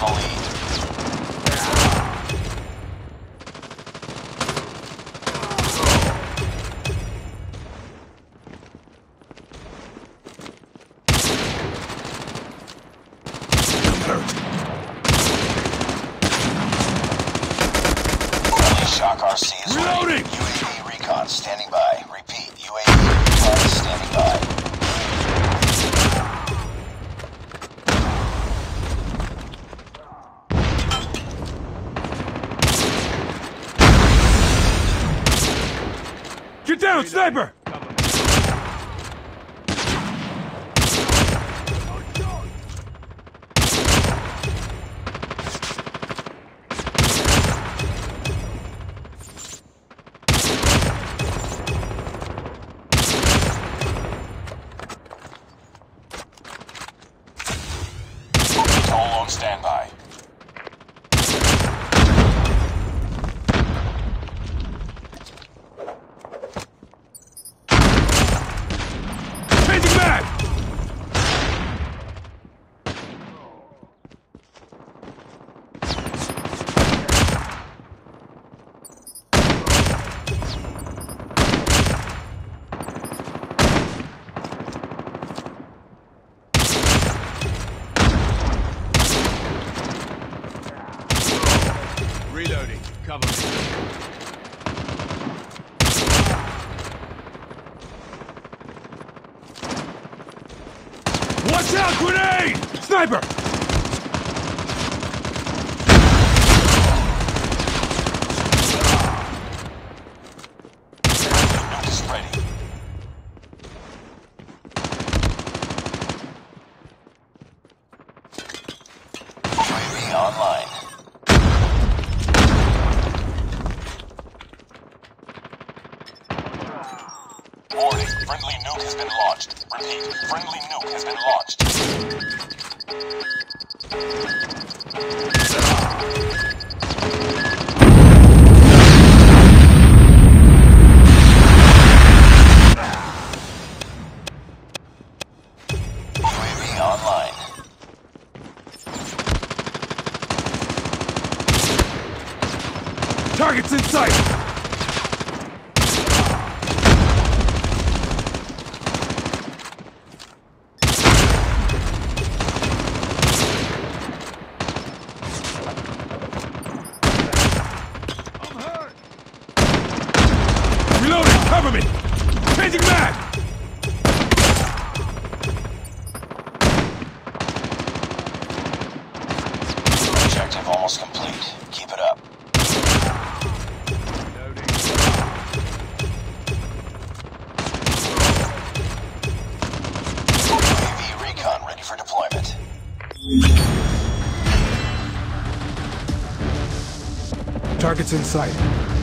the lead. Shock RC is Reloading. UAV recon standing by. Repeat, UAV recon standing by. Down, sniper! Standby. Changing mag! Reloading. Cover. Watch out, grenade! Sniper! Nuke is ready. UAV online. Warning, friendly nuke has been launched. Repeat, friendly nuke has been launched. Target's in sight! Reloading! Cover me! Changing mag! Objective almost complete. Keep it up. UAV recon ready for deployment. Target's in sight.